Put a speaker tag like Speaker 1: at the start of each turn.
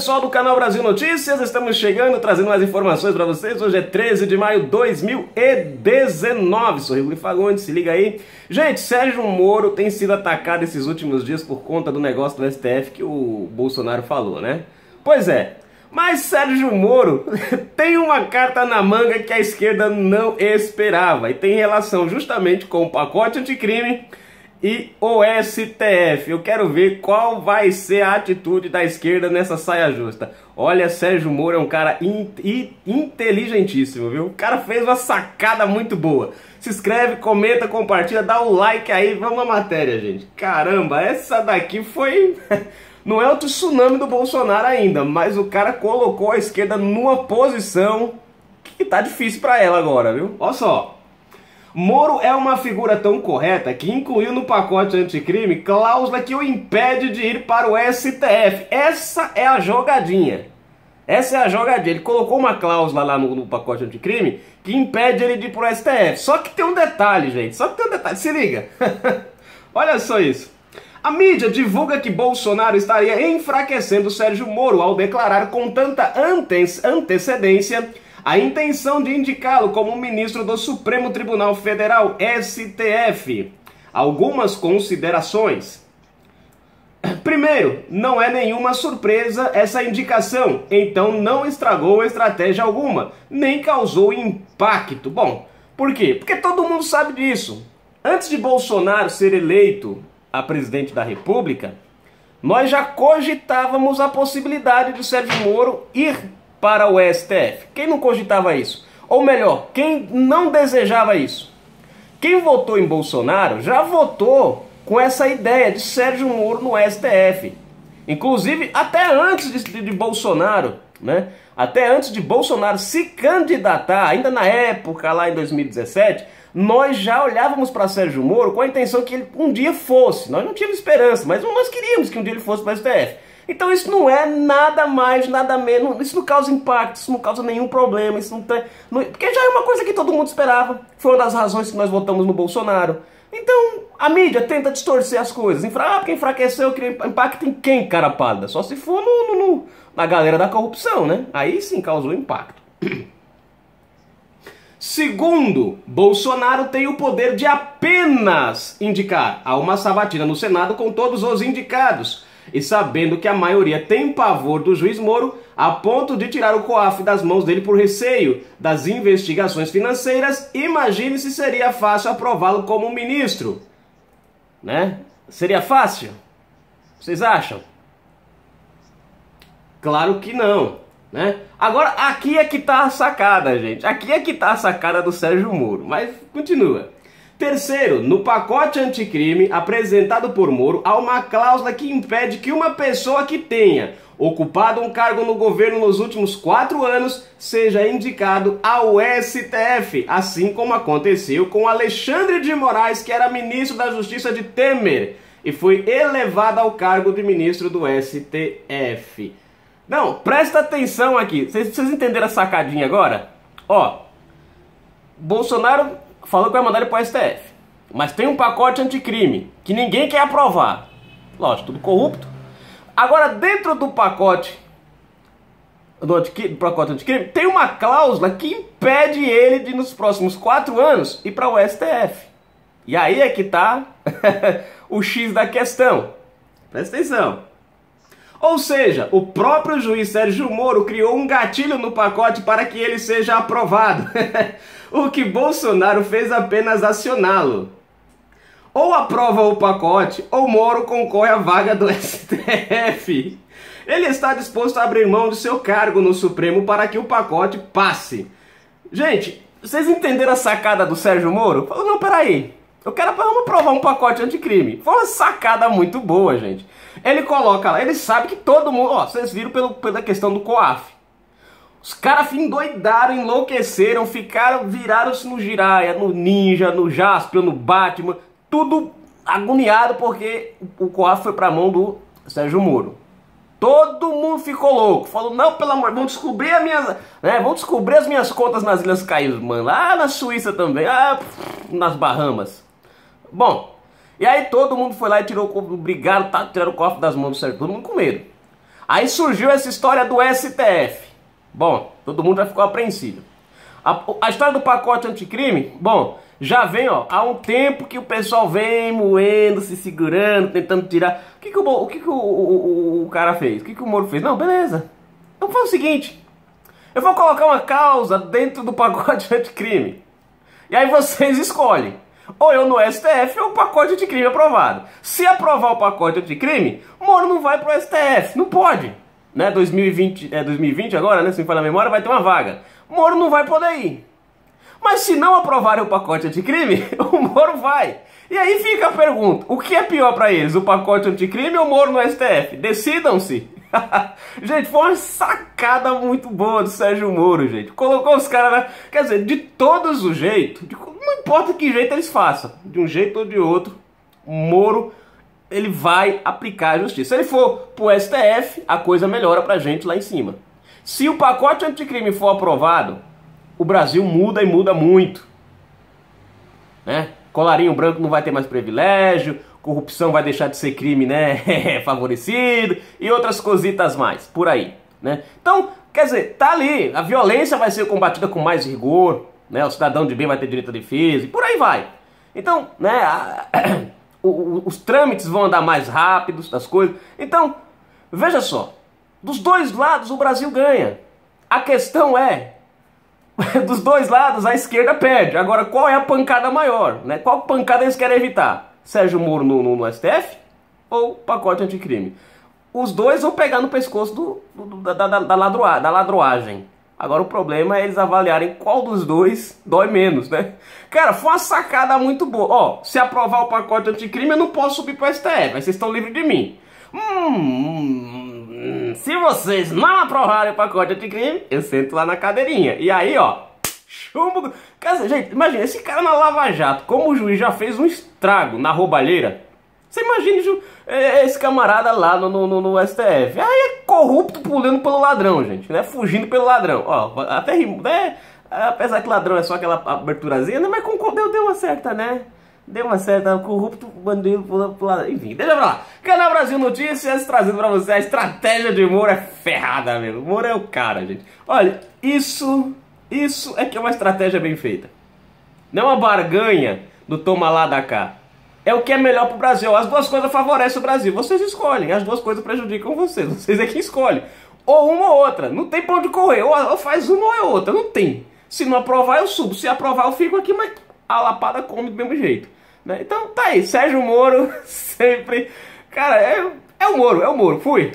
Speaker 1: Pessoal do canal Brasil Notícias, estamos chegando trazendo mais informações para vocês. Hoje é 13 de maio de 2019. Sou Rigoli Fagundes, se liga aí. Gente, Sérgio Moro tem sido atacado esses últimos dias por conta do negócio do STF que o Bolsonaro falou, né? Pois é, mas Sérgio Moro tem uma carta na manga que a esquerda não esperava e tem relação justamente com o pacote anticrime e o STF. Eu quero ver qual vai ser a atitude da esquerda nessa saia justa. Olha, Sérgio Moro é um cara in inteligentíssimo, viu? O cara fez uma sacada muito boa. Se inscreve, comenta, compartilha, dá o um like aí, vamos à matéria, gente. Caramba, essa daqui foi... Não é o tsunami do Bolsonaro ainda, mas o cara colocou a esquerda numa posição que tá difícil para ela agora, viu? Olha só. Moro é uma figura tão correta que incluiu no pacote anticrime cláusula que o impede de ir para o STF. Essa é a jogadinha. Essa é a jogadinha. Ele colocou uma cláusula lá no, no pacote anticrime que impede ele de ir para o STF. Só que tem um detalhe, gente. Só que tem um detalhe. Se liga. Olha só isso. A mídia divulga que Bolsonaro estaria enfraquecendo Sérgio Moro ao declarar com tanta antecedência a intenção de indicá-lo como ministro do Supremo Tribunal Federal, STF. Algumas considerações. Primeiro, não é nenhuma surpresa essa indicação, então não estragou estratégia alguma, nem causou impacto. Bom, por quê? Porque todo mundo sabe disso. Antes de Bolsonaro ser eleito a presidente da República, nós já cogitávamos a possibilidade de Sérgio Moro ir para o STF. Quem não cogitava isso? Ou melhor, quem não desejava isso? Quem votou em Bolsonaro já votou com essa ideia de Sérgio Moro no STF. Inclusive, até antes de, de Bolsonaro, né? Até antes de Bolsonaro se candidatar, ainda na época lá em 2017, nós já olhávamos para Sérgio Moro com a intenção que ele um dia fosse. Nós não tínhamos esperança, mas nós queríamos que um dia ele fosse para o STF. Então isso não é nada mais, nada menos, isso não causa impacto, isso não causa nenhum problema, isso não tem. Não, porque já é uma coisa que todo mundo esperava. Foi uma das razões que nós votamos no Bolsonaro. Então, a mídia tenta distorcer as coisas. Infra, ah, porque enfraqueceu, cria impacto em quem, cara pálida? Só se for no, no, no, na galera da corrupção, né? Aí sim causou impacto. Segundo, Bolsonaro tem o poder de apenas indicar. Há uma sabatina no Senado com todos os indicados e sabendo que a maioria tem pavor do juiz Moro, a ponto de tirar o COAF das mãos dele por receio das investigações financeiras, imagine se seria fácil aprová-lo como ministro. Né? Seria fácil? Vocês acham? Claro que não, né? Agora, aqui é que tá a sacada, gente. Aqui é que tá a sacada do Sérgio Moro. Mas continua. Terceiro, no pacote anticrime apresentado por Moro, há uma cláusula que impede que uma pessoa que tenha ocupado um cargo no governo nos últimos quatro anos seja indicado ao STF, assim como aconteceu com Alexandre de Moraes, que era ministro da Justiça de Temer e foi elevado ao cargo de ministro do STF. Não, presta atenção aqui. Vocês entenderam a sacadinha agora? Ó, Bolsonaro falou que vai mandar ele para o STF. Mas tem um pacote anticrime que ninguém quer aprovar. Lógico, tudo corrupto. Agora, dentro do pacote do, do pacote anticrime, tem uma cláusula que impede ele de, nos próximos quatro anos, ir para o STF. E aí é que está o X da questão. Presta atenção. Ou seja, o próprio juiz Sérgio Moro criou um gatilho no pacote para que ele seja aprovado. o que Bolsonaro fez apenas acioná-lo. Ou aprova o pacote, ou Moro concorre à vaga do STF. Ele está disposto a abrir mão de seu cargo no Supremo para que o pacote passe. Gente, vocês entenderam a sacada do Sérgio Moro? Falou, não, peraí. Eu quero aprovar um pacote anticrime. Foi uma sacada muito boa, gente. Ele coloca lá, ele sabe que todo mundo. Ó, vocês viram pelo, pela questão do COAF. Os caras endoidaram, enlouqueceram, ficaram, viraram-se no Jiraya, no Ninja, no Jasper, no Batman, tudo agoniado porque o COAF foi pra mão do Sérgio Moro. Todo mundo ficou louco. Falou, não, pelo amor, vão descobrir as minhas. Né, vão descobrir as minhas contas nas Ilhas Caimã, lá na Suíça também, ah, nas Bahamas. Bom, e aí todo mundo foi lá e tirou, brigaram, tá, tiraram o cofre das mãos do Sérgio, todo mundo com medo. Aí surgiu essa história do STF. Bom, todo mundo já ficou apreensivo. A, a história do pacote anticrime, bom, já vem, ó, há um tempo que o pessoal vem moendo, se segurando, tentando tirar. O que, que, o, o, que, que o, o, o cara fez? O que, que o Moro fez? Não, beleza. Então foi o seguinte: eu vou colocar uma causa dentro do pacote anticrime. E aí vocês escolhem. Ou eu no STF ou o pacote anticrime aprovado. Se aprovar o pacote anticrime, Moro não vai pro STF. Não pode. Né? 2020, é 2020 agora, né? Se me falar a memória, vai ter uma vaga. Moro não vai poder ir. Mas se não aprovarem o pacote anticrime, o Moro vai. E aí fica a pergunta: o que é pior para eles, o pacote anticrime ou o Moro no STF? Decidam-se. gente, foi uma sacada muito boa do Sérgio Moro, gente. Colocou os caras na. Quer dizer, de todos os jeitos, de... não importa que jeito eles façam, de um jeito ou de outro, Moro ele vai aplicar a justiça. Se ele for pro STF, a coisa melhora pra gente lá em cima. Se o pacote anticrime for aprovado, o Brasil muda e muda muito. Né? Colarinho branco não vai ter mais privilégio, corrupção vai deixar de ser crime, né, favorecido e outras cositas mais por aí, né? Então, quer dizer, tá ali, a violência vai ser combatida com mais rigor, né? O cidadão de bem vai ter direito à defesa e por aí vai. Então, né, a, os trâmites vão andar mais rápidos das coisas. Então, veja só, dos dois lados o Brasil ganha. A questão é, dos dois lados a esquerda perde. Agora, qual é a pancada maior? Né? Qual pancada eles querem evitar? Sérgio Moro no, no, no STF ou pacote anticrime? Os dois vão pegar no pescoço do, do da, da, da, ladroa, da ladroagem. Agora o problema é eles avaliarem qual dos dois dói menos, né? Cara, foi uma sacada muito boa. Ó, se aprovar o pacote anticrime, eu não posso subir para o STF, mas vocês estão livres de mim. Hum, hum, se vocês não aprovarem o pacote anticrime, eu sento lá na cadeirinha. E aí, ó, chumbo. Dizer, gente, imagina, esse cara na Lava Jato, como o juiz já fez um estrago na roubalheira. Você imagina é, esse camarada lá no, no, no, STF. Aí é corrupto pulando pelo ladrão, gente, né? Fugindo pelo ladrão. Ó, até rimo, né? Apesar que ladrão é só aquela aberturazinha, né? Mas deu, deu uma certa, né? Deu uma certa corrupto bandido pulando ladrão. Enfim, deixa pra lá. Canal Brasil Notícias trazendo pra você a estratégia de Moro é ferrada, meu. Moro é o cara, gente. Olha, isso, isso é que é uma estratégia bem feita. Não é uma barganha do toma lá da cá é o que é melhor para o Brasil. As duas coisas favorecem o Brasil. Vocês escolhem. As duas coisas prejudicam vocês. Vocês é que escolhem. Ou uma ou outra. Não tem pra onde correr. Ou faz uma ou é outra. Não tem. Se não aprovar, eu subo. Se aprovar, eu fico aqui, mas a lapada come do mesmo jeito. Né? Então tá aí. Sérgio Moro sempre. Cara, é, é o Moro. É o Moro. Fui.